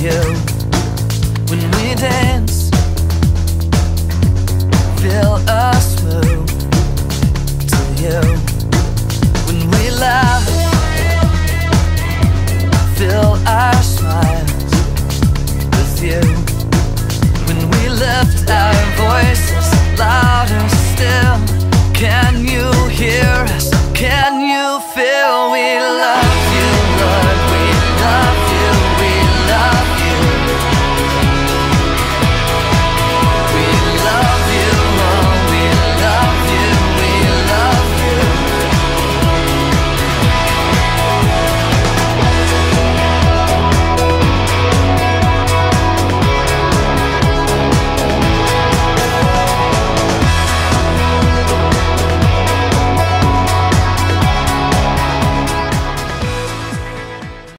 you when we dance. Feel us move to you when we laugh. Fill our smiles with you when we lift our voice.